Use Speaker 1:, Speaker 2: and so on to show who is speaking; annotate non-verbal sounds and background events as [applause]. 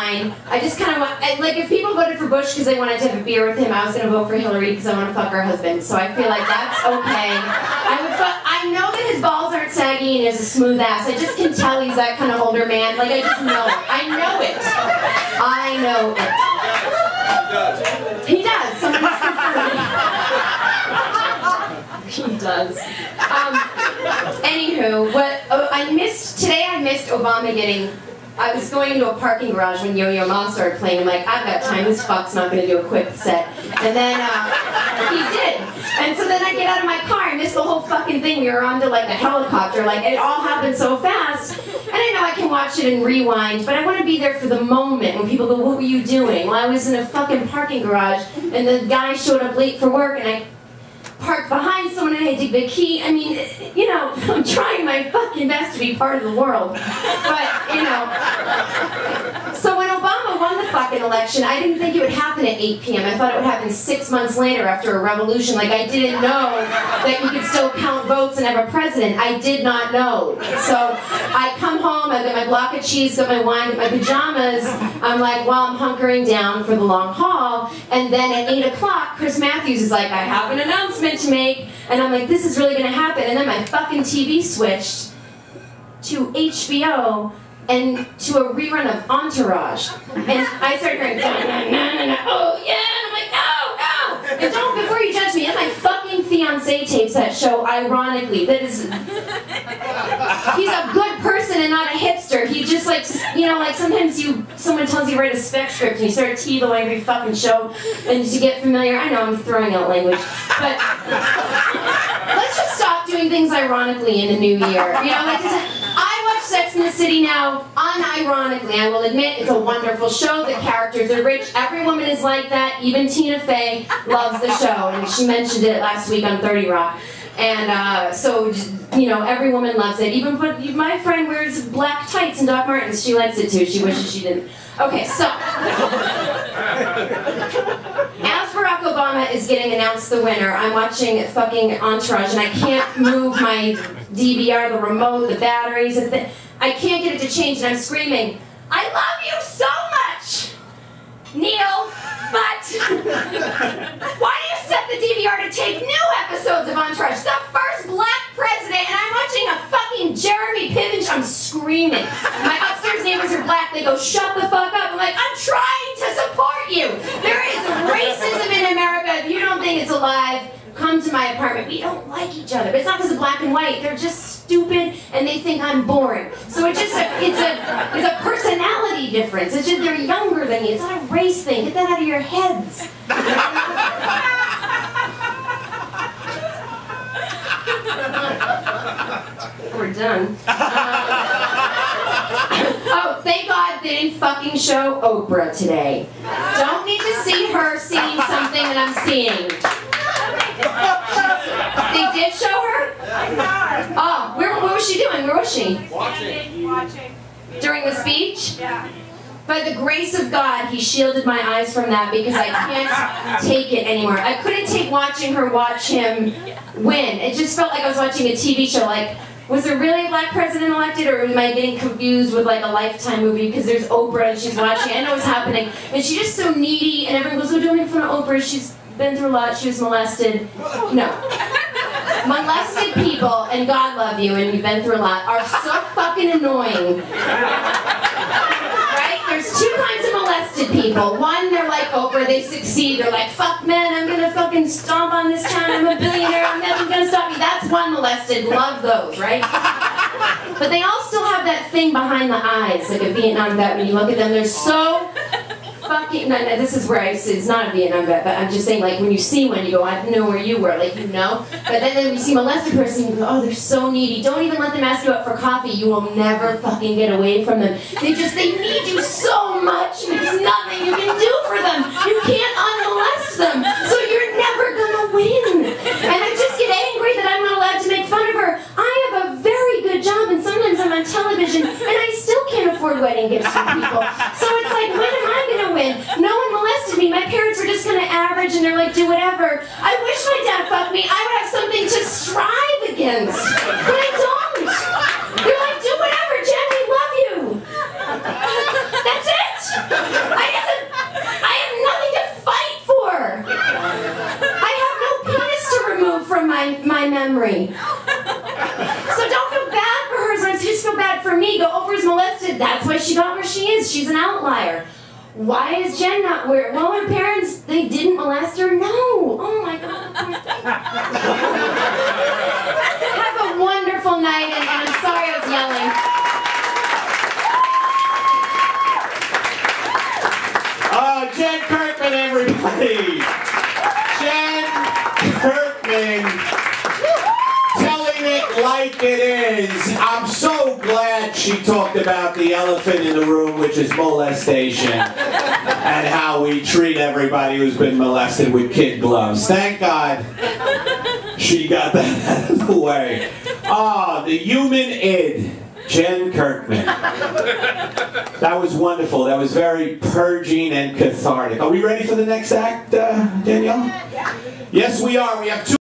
Speaker 1: I just kind of want, I- like, if people voted for Bush because they wanted to have a beer with him, I was gonna vote for Hillary because I want to fuck her husband. So I feel like that's okay. I would fuck, I know that his balls aren't saggy and he's a smooth ass. I just can tell he's that kind of older man. Like, I just know it. I know it. I know it. He does. He does. Um, anywho, what oh, I missed today, I missed Obama getting. I was going into a parking garage when Yo Yo Ma started playing. I'm like, I've got time. This fuck's not going to do a quick set. And then uh, he did. And so then I get out of my car. I missed the whole fucking thing. We were onto like a helicopter. Like it all happened so fast. And I know I can watch it and rewind, but I want to be there for the moment when people go, "What were you doing?" Well, I was in a fucking parking garage, and the guy showed up late for work, and I parked behind someone and I had to give a key. I mean, you know, [laughs] I'm trying my fucking best to be part of the world. But, you know. So when Obama won the fucking election, I didn't think it would happen at 8 p.m. I thought it would happen six months later after a revolution. Like, I didn't know that you could still count votes and have a president. I did not know. So I come home, I've got my block of cheese, got my wine, my pajamas. I'm like, well, I'm hunkering down for the long haul. And then at 8 o'clock, Chris Matthews is like, I have an announcement to make. And I'm like, this is really gonna happen. And then my fucking TV switched to HBO and to a rerun of Entourage. And I started going, "Dun, dun, dun, dun, dun." oh yeah, and I'm like, no, no. And don't, before you judge me, and my fucking fiance tapes that show, ironically. That is, he's a good person and not a hipster. He just like, you know, like sometimes you, someone tells you write a spec script and you start TiVoing every fucking show and to get familiar. I know I'm throwing out language, but let's just stop doing things ironically in the new year. You know, like I Sex in the City now unironically. I will admit it's a wonderful show. The characters are rich. Every woman is like that. Even Tina Fey loves the show, and she mentioned it last week on 30 Rock. And uh, so, you know, every woman loves it. Even but my friend wears black tights and Doc Martens. She likes it too. She wishes she didn't. Okay, so as Barack Obama is getting announced the winner, I'm watching fucking Entourage and I can't move my DVR, the remote, the batteries, and I can't get it to change, and I'm screaming, "I love you so much, Neil!" But [laughs] why do you set the DVR to take new episodes of Entourage? The first black president, and I'm watching a fucking Jeremy Piven. I'm screaming. My upstairs neighbors are black. They go, "Shut the fuck up!" I'm like, "I'm trying to support you." There is racism in America. If you don't think it's alive, come to my apartment. We don't like each other. But it's not because of black and white. They're just stupid and they think I'm boring. So it's just a, it's a, it's a personality difference. It's just they're younger than me. It's not a race thing. Get that out of your heads. [laughs] We're done. Um, oh, thank God they didn't fucking show Oprah today. Don't need to see her seeing something that I'm seeing. They did show her?
Speaker 2: I saw her.
Speaker 1: Oh, where, what was she doing? Where was she?
Speaker 2: Standing, watching.
Speaker 1: During the speech?
Speaker 2: Yeah.
Speaker 1: By the grace of God, he shielded my eyes from that because I can't take it anymore. I couldn't take watching her watch him win. It just felt like I was watching a TV show. Like, was there really a black president elected, or am I getting confused with like a Lifetime movie because there's Oprah and she's watching? I know what's happening, and she's just so needy, and everyone goes, "Oh, don't make fun of Oprah. She's been through a lot. She was molested." No. Molested people, and God love you, and you've been through a lot, are so fucking annoying. Right? There's two kinds of molested people. One, they're like Oprah, they succeed. They're like, fuck man, I'm gonna fucking stomp on this town, I'm a billionaire, I'm never gonna stop me. That's one molested. Love those, right? But they all still have that thing behind the eyes, like a Vietnam vet. When you look at them, they're so fucking. No, no, this is where I it's not a Vietnam vet, but I'm just saying, like, when you see one, you go, I know where you were, like, you know? But then you see molested person, you go, oh, they're so needy. Don't even let them ask you out for coffee. You will never fucking get away from them. They just, they need you so much, and there's nothing you can do for them. You can't unmolest them, so you're never gonna win. And I just get angry that I'm not allowed to make fun of her. I have a very good job, and sometimes I'm on television, and I still can't afford wedding gifts They're like do whatever. I wish my dad fucked me. I would have something to strive against. But I don't. You're like, do whatever, Jen, we love you. That's it. I have, a, I have nothing to fight for. I have no penis to remove from my, my memory. So don't feel bad for her. Sometimes you just feel bad for me. Go, Oprah's molested. That's why she got where she is. She's an outlier. Why is Jen not where? Well, her parents, they didn't molest her? No. Oh my God. Have a wonderful night, and, and I'm sorry I was yelling.
Speaker 3: Oh, Jen Kirkman, everybody! Jen Kirkman telling it like it is. I'm so glad she talked about the elephant in the room, which is molestation, and how we treat everybody who's been molested with kid gloves. Thank God she got that [laughs] out of the way. Ah, the human id. Jen Kirkman. That was wonderful. That was very purging and cathartic. Are we ready for the next act, uh, Danielle? Yes, we are. We have two.